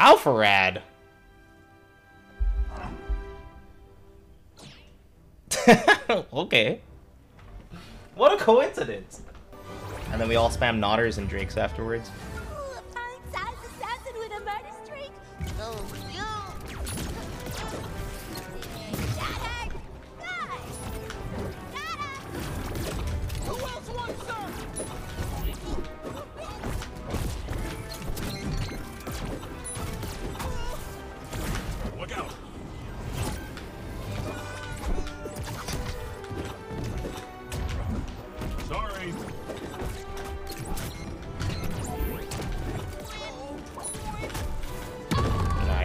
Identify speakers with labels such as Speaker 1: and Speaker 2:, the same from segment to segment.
Speaker 1: Alpharad. okay. What a coincidence. And then we all spam Nodders and Drakes afterwards.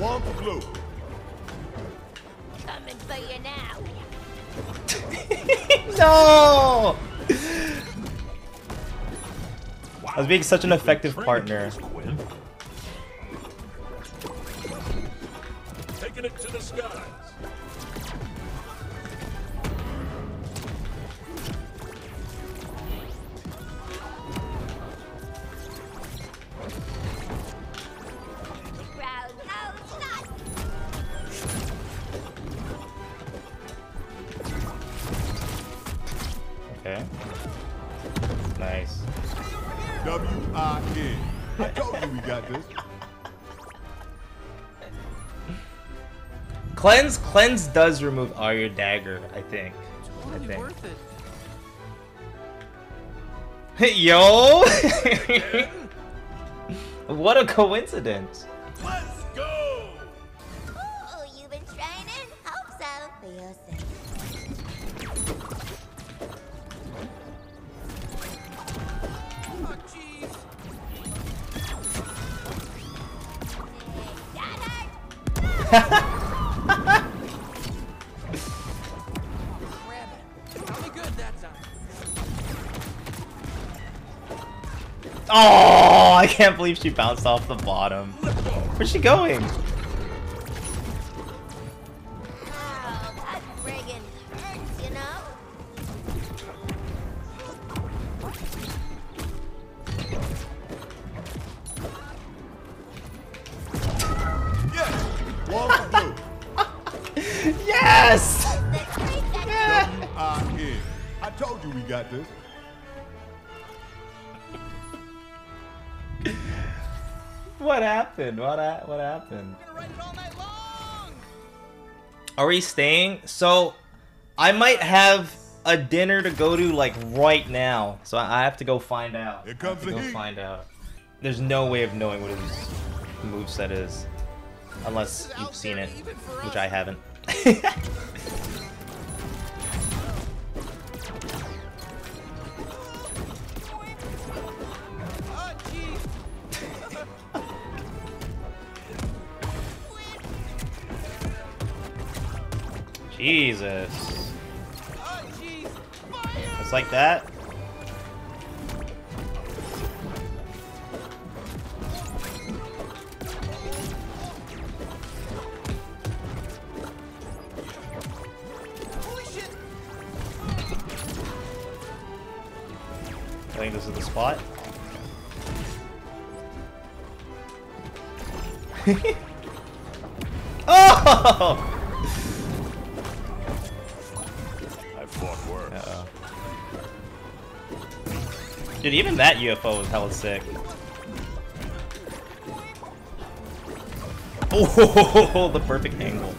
Speaker 2: Yeah, swamp blue.
Speaker 3: Coming for you now.
Speaker 1: no! I was being such an effective partner. Cleanse, cleanse does remove all your dagger, I think. Totally I think. Yo! what a coincidence.
Speaker 2: Let's go!
Speaker 3: Ooh, you've been training? Hope so, for your
Speaker 1: Oh, I can't believe she bounced off the bottom. Where's she going?
Speaker 2: I told you we got this.
Speaker 1: what happened? What ha what happened? Are we staying? So, I might have a dinner to go to like right now. So I have to go find out.
Speaker 2: Here comes the
Speaker 1: go
Speaker 2: heat.
Speaker 1: find out. There's no way of knowing what his moveset is. Unless you've seen it, which I haven't. Jesus. Just like that? I think this is the spot. oh! Dude, even that UFO was hella sick. Oh, the perfect angle.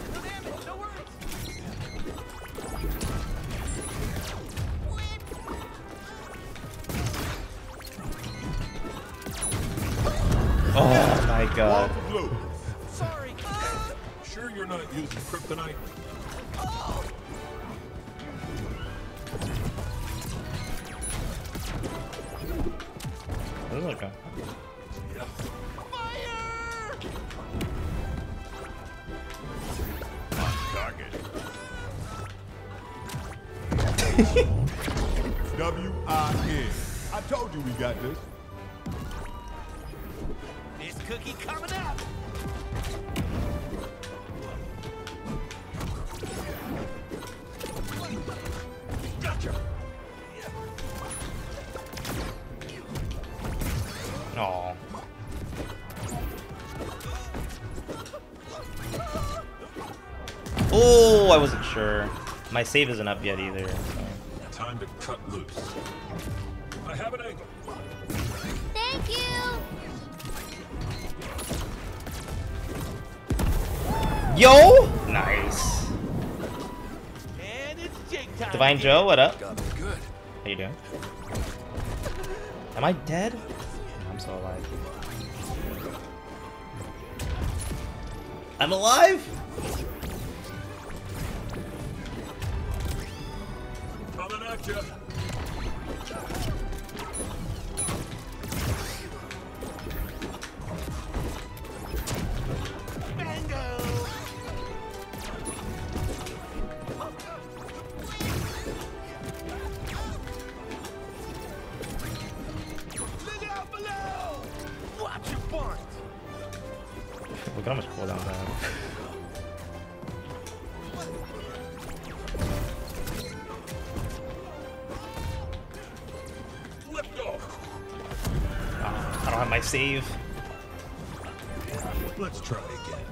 Speaker 1: Oh my god.
Speaker 2: Sorry. Sure you're not using kryptonite?
Speaker 1: Oh. That go?
Speaker 2: Target.
Speaker 4: W-I-N. I told you we got this.
Speaker 2: This cookie coming up.
Speaker 1: Oh, I wasn't sure. My save isn't up yet either. So.
Speaker 2: Time to cut loose. I have an angle.
Speaker 3: Thank you.
Speaker 1: Yo! Nice.
Speaker 2: And it's Jake time.
Speaker 1: Divine Joe, what up?
Speaker 2: Good.
Speaker 1: How you doing? Am I dead? I'm still alive. I'm alive?
Speaker 2: Look
Speaker 1: how much cooldown I have. Save.
Speaker 2: Let's try again.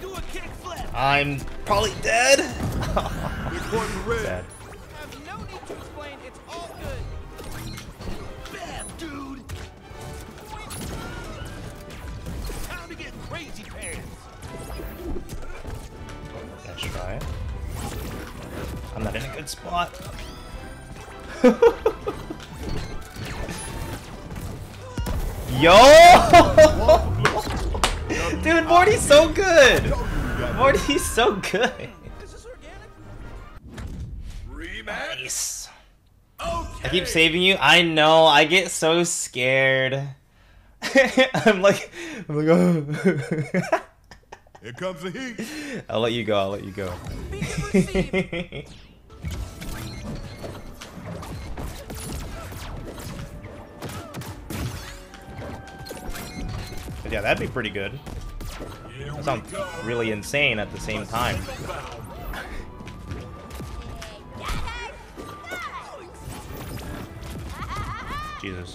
Speaker 2: Do a kickflip.
Speaker 1: I'm probably dead.
Speaker 4: Big
Speaker 1: I'm not in a good spot. Yo! Dude, Morty's so good!
Speaker 4: Told you we got
Speaker 1: Morty's so good.
Speaker 2: Is this organic? Rematch.
Speaker 1: Nice. I keep saving you. I know. I get so scared. I'm like, I'm like, oh.
Speaker 4: Here comes the heat.
Speaker 1: I'll let you go. I'll let you go. Yeah, that'd be pretty good. That sounds really insane at the same time. Jesus.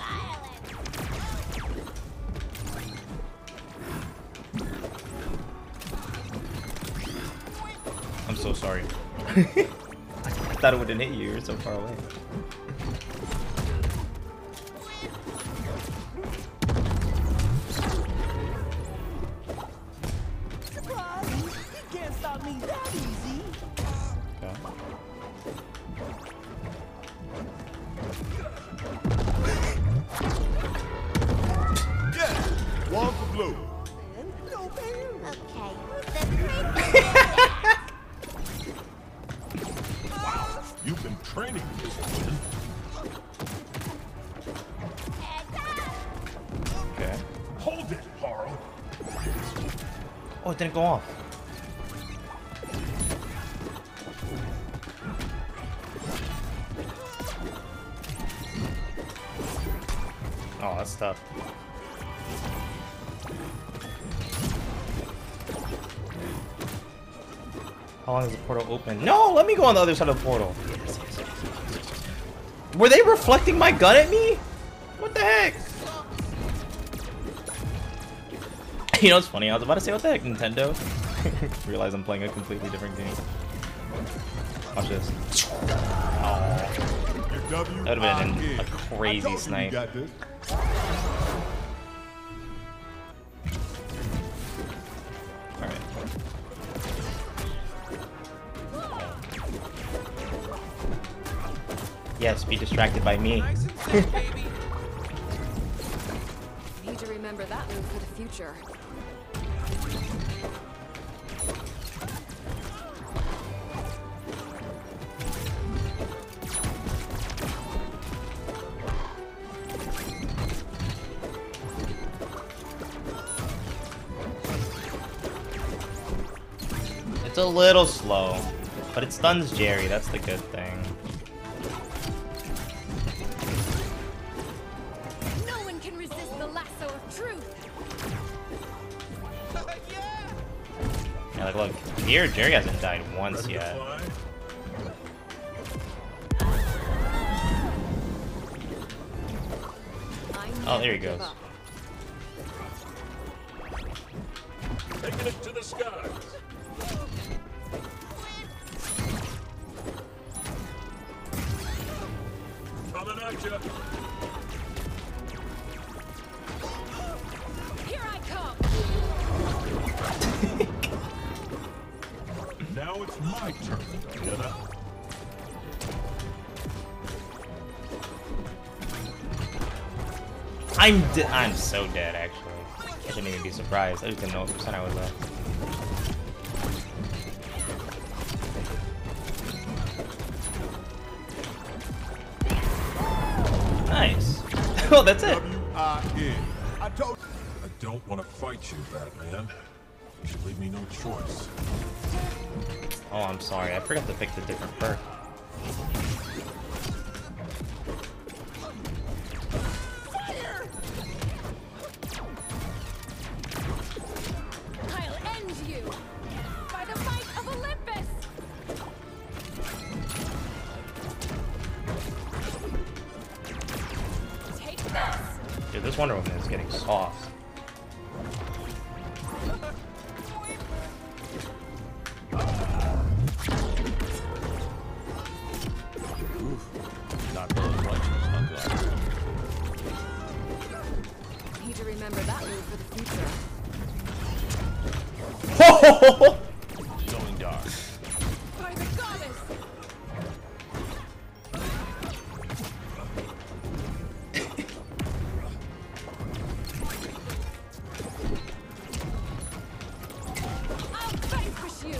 Speaker 1: I'm so sorry. I thought it wouldn't hit you. You're so far away.
Speaker 5: Can't stop me that easy.
Speaker 1: Okay.
Speaker 4: Yes. One for blue.
Speaker 5: No pain.
Speaker 3: Okay. The
Speaker 2: You've been training this one.
Speaker 1: Okay.
Speaker 2: Hold it, Paro.
Speaker 1: Oh, it didn't go off. Tough. How long is the portal open? No, let me go on the other side of the portal. Were they reflecting my gun at me? What the heck? You know what's funny? I was about to say, what the heck, Nintendo? Realize I'm playing a completely different game. Watch this. Oh, That would've been
Speaker 4: I
Speaker 1: a crazy
Speaker 4: I told you
Speaker 1: snipe. Yes, be distracted by me.
Speaker 6: Need to remember that move for the future.
Speaker 1: It's a little slow, but it stuns Jerry. That's the good thing. Here Jerry hasn't died once
Speaker 6: Ready
Speaker 1: yet. Oh, there he goes.
Speaker 6: Taking it to the skies. Coming at you.
Speaker 1: I'm I'm so dead actually. I shouldn't even be surprised. I just didn't know what percent I was at. Nice. oh, that's it.
Speaker 4: W-I-N. Uh, I
Speaker 6: I don't want to fight you, Batman. You should leave me no choice.
Speaker 1: Oh, I'm sorry. I forgot to pick the different perk.
Speaker 7: I'll end you by the might of Olympus. Take this.
Speaker 1: Dude, this Wonder Woman is getting soft.
Speaker 7: Remember that move for the future.
Speaker 8: good. Going dark.
Speaker 7: By the goddess. I'll vanquish you.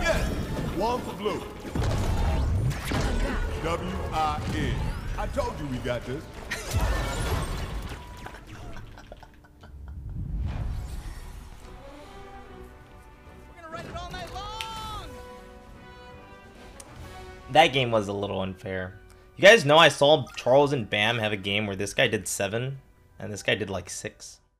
Speaker 4: yes. One for blue.
Speaker 7: I'm.
Speaker 4: W-I-N. I told you we got this.
Speaker 1: That game was a little unfair. You guys know I saw Charles and Bam have a game where this guy did seven, and this guy did like six.